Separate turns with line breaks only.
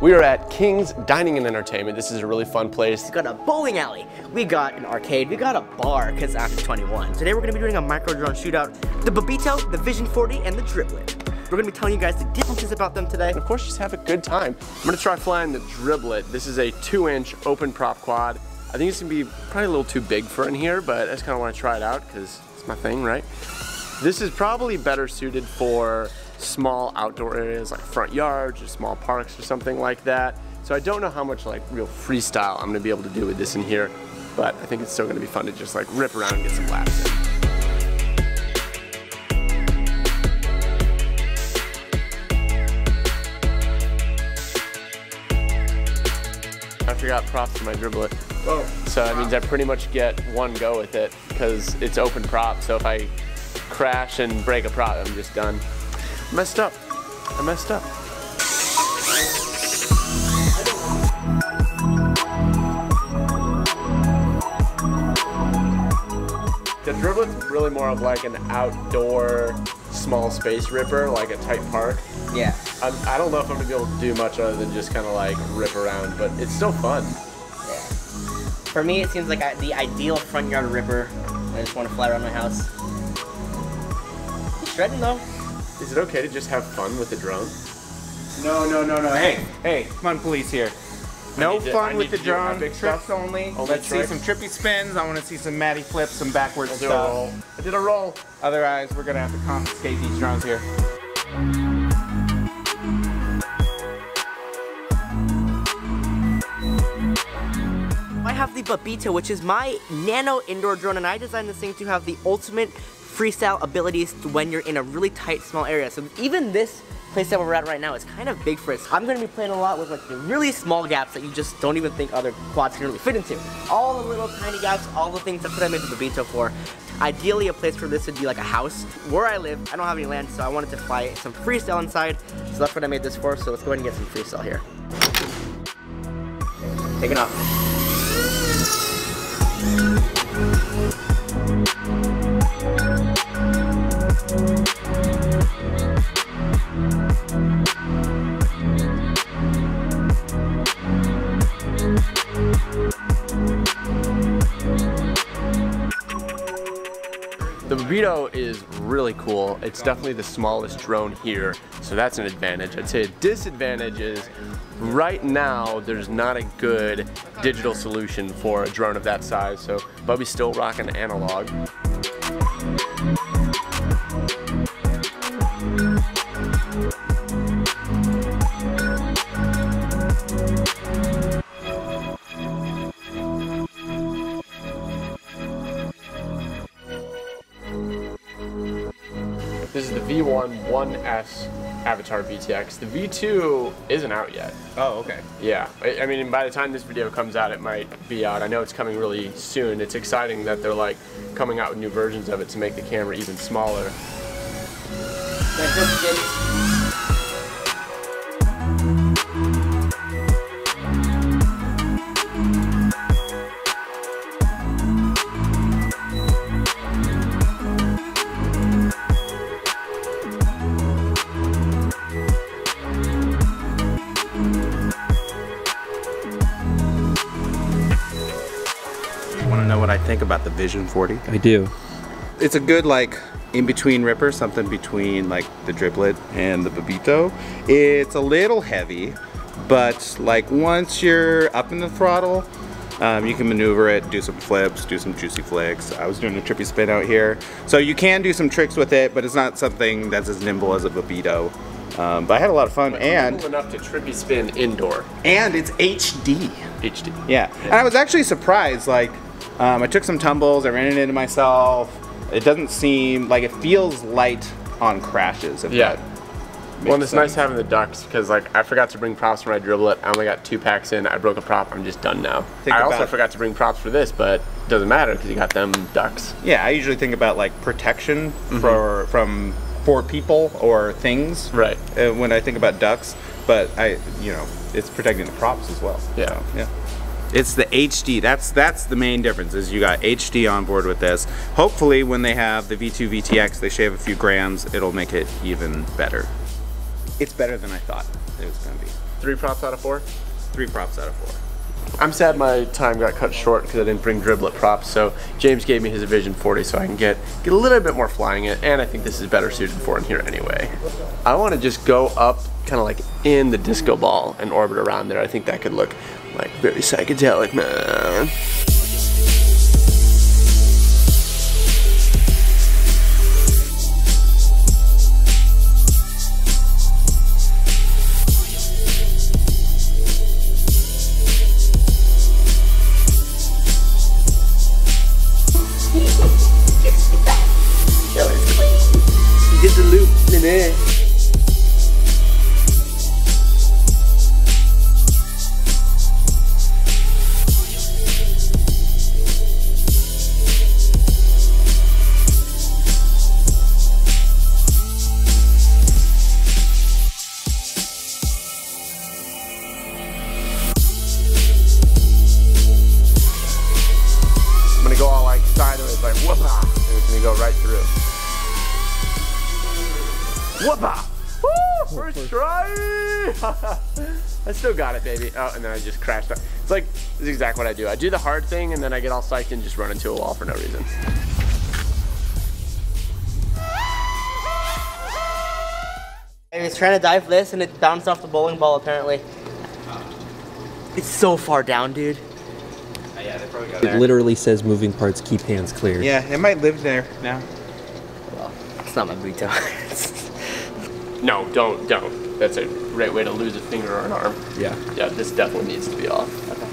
We are at King's Dining and Entertainment. This is a really fun place.
We got a bowling alley. We got an arcade. We got a bar because after 21. Today we're gonna be doing a micro drone shootout. The Bubito, the Vision 40, and the Driblet. We're gonna be telling you guys the differences about them today.
And of course, just have a good time. I'm gonna try flying the Driblet. This is a two inch open prop quad. I think it's gonna be probably a little too big for in here, but I just kinda wanna try it out because it's my thing, right? This is probably better suited for small outdoor areas like front yards or small parks or something like that. So I don't know how much like real freestyle I'm gonna be able to do with this in here, but I think it's still gonna be fun to just like rip around and get some laps in. I forgot props to my driblet.
Oh.
So that means I pretty much get one go with it because it's open prop. So if I crash and break a prop, I'm just done. Messed up. I messed up. The driblet's really more of like an outdoor small space ripper, like a tight park.
Yeah.
I'm, I don't know if I'm gonna be able to do much other than just kind of like rip around, but it's still fun.
Yeah. For me, it seems like I, the ideal front yard ripper. I just want to fly around my house. Shredding though.
Is it okay to just have fun with the drone?
No, no, no, no. Hey, hey, come on, police here. No
need to- I
fun with the drone.
epic
Tricks
stuff?
only.
Only
Let's
tricks?
see some trippy spins. I want to see some matty flips, some backwards
I'll do a
stuff.
roll. I did a roll.
Otherwise, we're gonna have to confiscate these drones here.
I have the Bubito, which is my nano indoor drone, and I designed this thing to have the ultimate freestyle abilities when you're in a really tight, small area. So even this place that we're at right now is kind of big for it. I'm gonna be playing a lot with like the really small gaps that you just don't even think other quads can really fit into. All the little tiny gaps, all the things that's what I made the Bubito for. Ideally, a place for this would be like a house. Where I live, I don't have any land, so I wanted to fly some freestyle inside. So that's what I made this for. So let's go ahead and get some freestyle here. Taking off.
The Bubito is really cool. It's definitely the smallest drone here, so that's an advantage. I'd say a disadvantage is right now there's not a good digital solution for a drone of that size, so Bubby's still rocking analog. This is the V1 1S Avatar VTX. The V2 isn't out yet.
Oh, okay.
Yeah, I I mean, by the time this video comes out, it might be out. I know it's coming really soon. It's exciting that they're like coming out with new versions of it to make the camera even smaller.
Think about the Vision 40?
I do.
It's a good like in between ripper, something between like the driblet and the Bubito. It's a little heavy, but like once you're up in the throttle, um, you can maneuver it, do some flips, do some juicy flicks. I was doing a trippy spin out here. So you can do some tricks with it, but it's not something that's as nimble as a Bubito. Um, but I had a lot of fun and
Cool enough to trippy spin indoor
and it's HD.
HD.
Yeah, and I was actually surprised. Like, um, I took some tumbles, I ran it into myself. It doesn't seem like it feels light on crashes. If
Yeah. Well, it's nice having the ducts because like I forgot to bring props for my driblet. I only got two packs in. I broke a prop. I'm just done now.
Think
I also forgot to bring props for this, but it doesn't matter because you got them ducts.
Yeah, I usually think about like protection
Mm-hmm.
for from for people or things.
Right.
Uh, when I think about ducts, but I, you know, it's protecting the props as well.
Yeah.
So, yeah. It's the HD. That's that's the main difference. Is you got HD on board with this. Hopefully, when they have the V2 VTX, they shave a few grams. It'll make it even better. It's better than I thought it was going to be.
Three props out of four?
Three props out of four.
I'm sad my time got cut short because I didn't bring driblet props. So James gave me his Vision 40 so I can get get a little bit more flying it, and I think this is better suited for in here anyway. I want to just go up, kind of like in the disco ball and orbit around there. I think that could look like very psychedelic, man. Right through. Whoopah! Woo! Oh, first try! I still got it, baby. Oh, and then I just crashed. Up. It's like, this is exactly what I do. I do the hard thing, and then I get all psyched and just run into a wall for no reason.
I was trying to dive this and it bounced off the bowling ball apparently. It's so far down, dude.
Yeah, they probably got
It literally says moving parts, keep hands clear.
Yeah, it might live there now.
Well, it's not my burrito.
No, don't, don't. That's a great way to lose a finger or an arm.
Yeah.
Yeah, this definitely needs to be off.
okay.